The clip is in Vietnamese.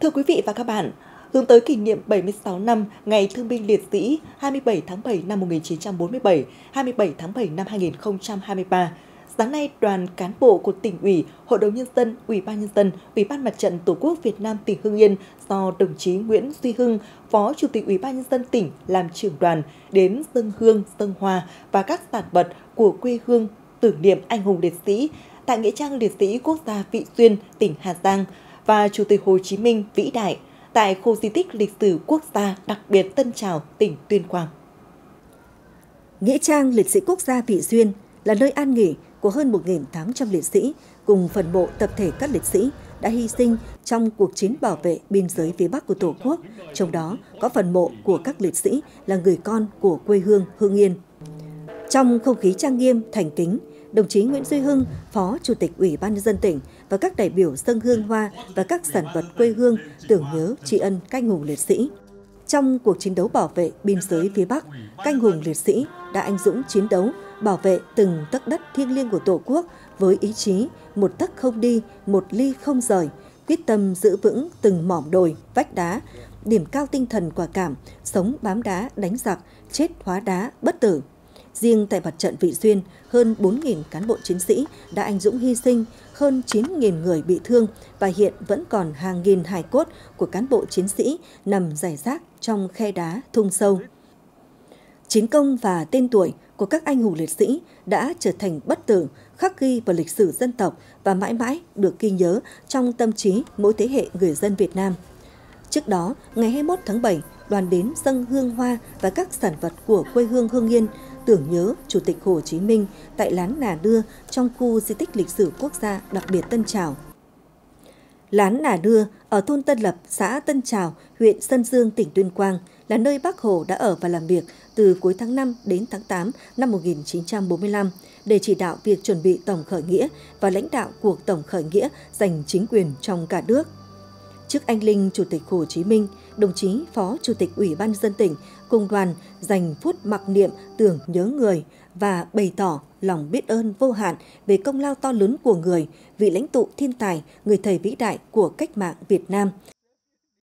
Thưa quý vị và các bạn, hướng tới kỷ niệm 76 năm Ngày Thương binh Liệt sĩ 27 tháng 7 năm 1947, 27 tháng 7 năm 2023, sáng nay đoàn cán bộ của tỉnh ủy, Hội đồng Nhân dân, Ủy ban Nhân dân, Ủy ban Mặt trận Tổ quốc Việt Nam tỉnh Hưng Yên do đồng chí Nguyễn Duy Hưng, Phó Chủ tịch Ủy ban Nhân dân tỉnh làm trưởng đoàn đến dân hương, dân hoa và các sản vật của quê hương tưởng niệm anh hùng liệt sĩ tại Nghĩa trang Liệt sĩ Quốc gia Vị Xuyên, tỉnh Hà Giang và Chủ tịch Hồ Chí Minh vĩ đại tại khu di tích lịch sử quốc gia đặc biệt Tân Trào, tỉnh Tuyên Quang. Nghĩa trang Liệt sĩ Quốc gia Vị Xuyên là nơi an nghỉ của hơn 1.800 liệt sĩ cùng phần mộ tập thể các liệt sĩ đã hy sinh trong cuộc chiến bảo vệ biên giới phía Bắc của Tổ quốc, trong đó có phần mộ của các liệt sĩ là người con của quê hương Hương Yên. Trong không khí trang nghiêm, thành kính, đồng chí Nguyễn Duy Hưng, Phó Chủ tịch Ủy ban nhân dân tỉnh và các đại biểu dân hương hoa và các sản vật quê hương tưởng nhớ tri ân các hùng liệt sĩ. Trong cuộc chiến đấu bảo vệ biên giới phía Bắc, canh hùng liệt sĩ đã anh dũng chiến đấu, bảo vệ từng tấc đất thiêng liêng của Tổ quốc với ý chí một tấc không đi, một ly không rời, quyết tâm giữ vững từng mỏm đồi, vách đá, điểm cao tinh thần quả cảm, sống bám đá, đánh giặc, chết hóa đá, bất tử. Riêng tại mặt trận Vị Xuyên, hơn 4.000 cán bộ chiến sĩ đã anh dũng hy sinh, hơn 9.000 người bị thương và hiện vẫn còn hàng nghìn hài cốt của cán bộ chiến sĩ nằm rải rác trong khe đá thung sâu. Chiến công và tên tuổi của các anh hùng liệt sĩ đã trở thành bất tử, khắc ghi vào lịch sử dân tộc và mãi mãi được ghi nhớ trong tâm trí mỗi thế hệ người dân Việt Nam. Trước đó, ngày 21 tháng 7, đoàn đến dâng hương hoa và các sản vật của quê hương Hương Yên tưởng nhớ Chủ tịch Hồ Chí Minh tại Lán Nà Đưa trong khu di tích lịch sử quốc gia đặc biệt Tân Trào. Lán Nà Đưa ở thôn Tân Lập, xã Tân Trào, huyện Sơn Dương, tỉnh Tuyên Quang là nơi Bác Hồ đã ở và làm việc từ cuối tháng 5 đến tháng 8 năm 1945 để chỉ đạo việc chuẩn bị tổng khởi nghĩa và lãnh đạo cuộc tổng khởi nghĩa giành chính quyền trong cả nước. Trước anh linh Chủ tịch Hồ Chí Minh, đồng chí Phó Chủ tịch Ủy ban dân tỉnh cùng đoàn dành phút mặc niệm tưởng nhớ người và bày tỏ lòng biết ơn vô hạn về công lao to lớn của người, vị lãnh tụ thiên tài, người thầy vĩ đại của cách mạng Việt Nam,